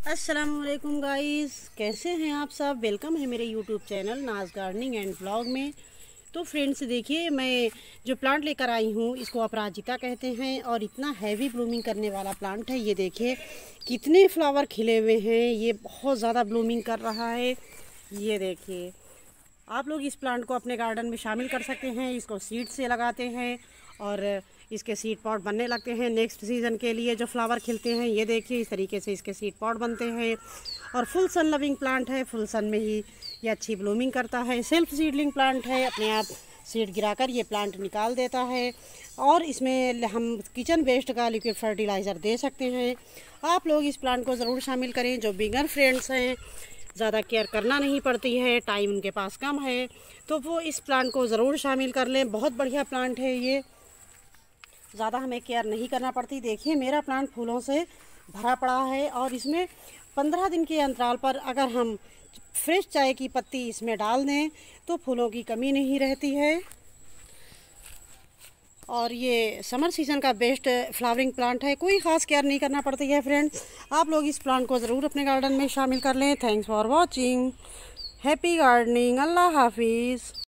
असलकुम गाइस कैसे हैं आप सब? वेलकम है मेरे YouTube channel Naaz gardening and blog में। तो फ्रेंड्स देखिए, मैं जो प्लांट लेकर आई हूँ, इसको अपराजिता कहते हैं और इतना हैवी ब्लूमिंग करने वाला प्लांट है। ये देखिए, कितने फ्लावर खिले हुए हैं। ये बहुत ज़्यादा ब्लूमिंग कर रहा है। ये देखिए, आप लोग इस प्लांट को अपने गार्डन में शामिल कर सकते हैं। इसको सीड से लगाते हैं और इसके सीड पॉट बनने लगते हैं नेक्स्ट सीज़न के लिए जो फ्लावर खिलते हैं, ये देखिए, इस तरीके से इसके सीड पॉट बनते हैं। और फुल सन लविंग प्लांट है फुल सन में ही ये अच्छी ब्लूमिंग करता है। सेल्फ सीडलिंग प्लांट है, अपने आप सीड गिराकर ये प्लांट निकाल देता है। और इसमें हम किचन वेस्ट का लिक्विड फर्टिलाइज़र दे सकते हैं। आप लोग इस प्लांट को ज़रूर शामिल करें, जो बिगर फ्रेंड्स हैं। ज़्यादा केयर करना नहीं पड़ती है टाइम उनके पास कम है। तो वो इस प्लांट को ज़रूर शामिल कर लें। बहुत बढ़िया प्लांट है ये। ज़्यादा हमें केयर नहीं करना पड़ती। देखिए, मेरा प्लांट फूलों से भरा पड़ा है और इसमें पंद्रह दिन के अंतराल पर अगर हम फ्रेश चाय की पत्ती इसमें डाल दें तो फूलों की कमी नहीं रहती है। और ये समर सीज़न का बेस्ट फ्लावरिंग प्लांट है। कोई ख़ास केयर नहीं करना पड़ती है फ्रेंड्स आप लोग इस प्लांट को ज़रूर अपने गार्डन में शामिल कर लें। Thanks for watching happy gardening अल्लाह हाफिज़।